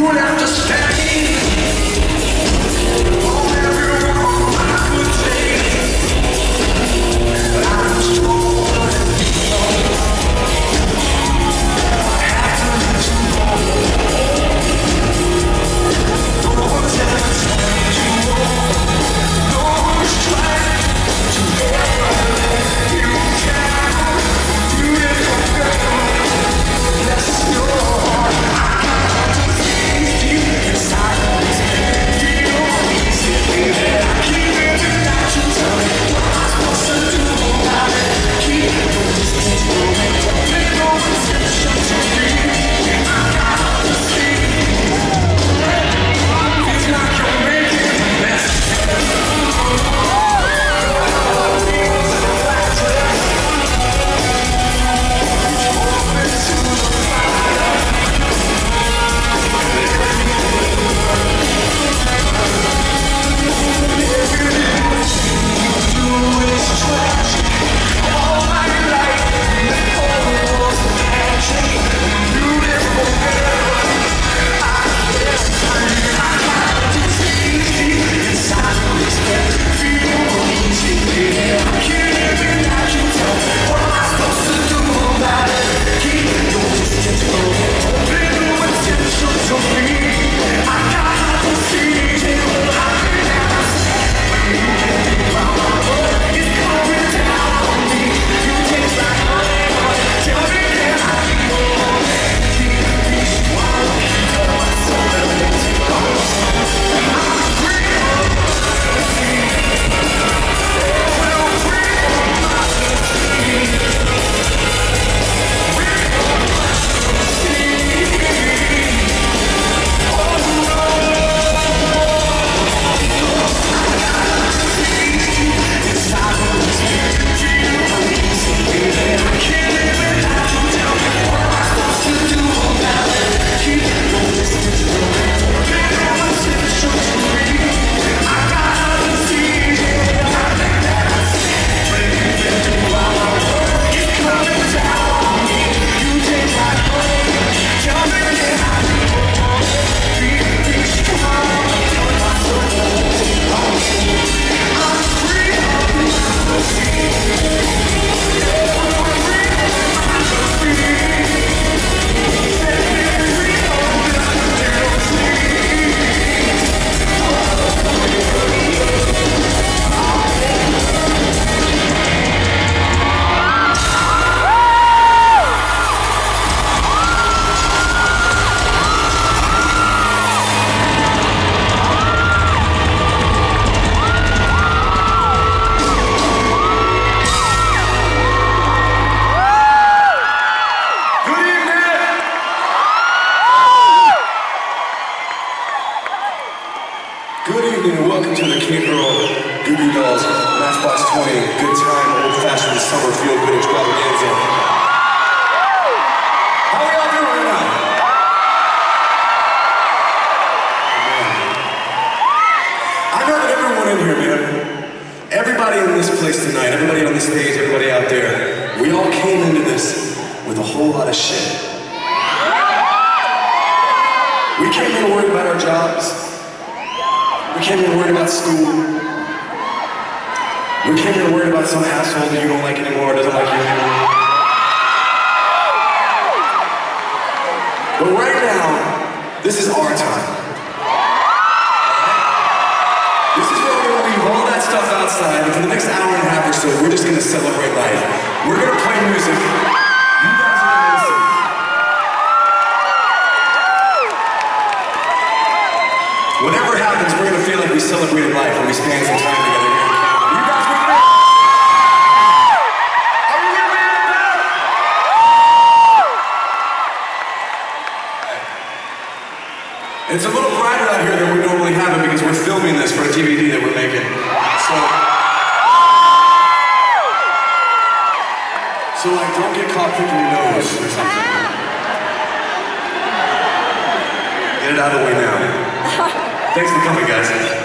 Good the Goo Goo Dolls Matchbox 20 Good Time Old Fashioned Summer Feel Good Extravaganza. How are y'all doing right now? I know that everyone in here, man, everybody in this place tonight, everybody on the stage, everybody out there, we all came into this with a whole lot of shit. We came in worried about our jobs. We came here worried about school. We came here worried about some asshole that you don't like anymore, doesn't like you anymore. But right now, this is our time. This is where we're gonna leave all that stuff outside, and for the next hour and a half or so, we're just gonna celebrate life. We're gonna play music. You guys are gonna listen. Whatever happens, we celebrated life when we spend some time together. You guys? It's a little brighter out here than we normally have it because we're filming this for a DVD that we're making. So, so like, don't get caught picking your nose or something. Get it out of the way now. Thanks for coming, guys.